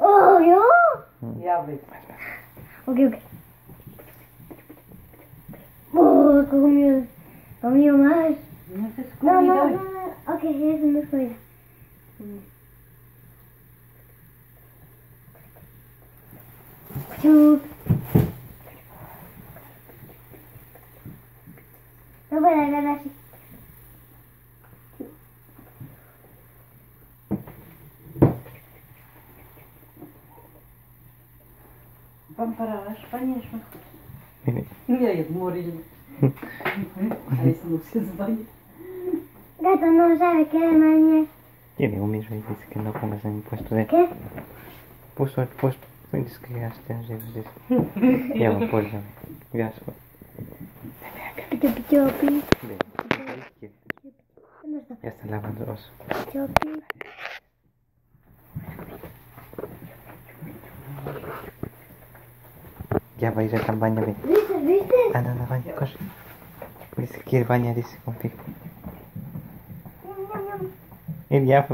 Oh, yeah? Yeah, wait. Okay, okay. Oh, come here. Come here, Mash. No, no, no. no. Okay, here's the Scooby. Two. No, but I got that. Vamos para a Espanha, es mejor. Mire, Mira, yo morir. A ver si no se desvaya. Gato no sabe qué demonios. tiene un mismo y dice que no pongas en el puesto de... ¿Qué? Puso el puesto. Dice que ya está arriba de eso. Ya va por la... Ya se va. Chupi Ya va a ir al baño, ven. ¿Viste? ¿Viste? Anda, anda, baño, corre. Dice que quiere bañar, dice contigo. Ñam,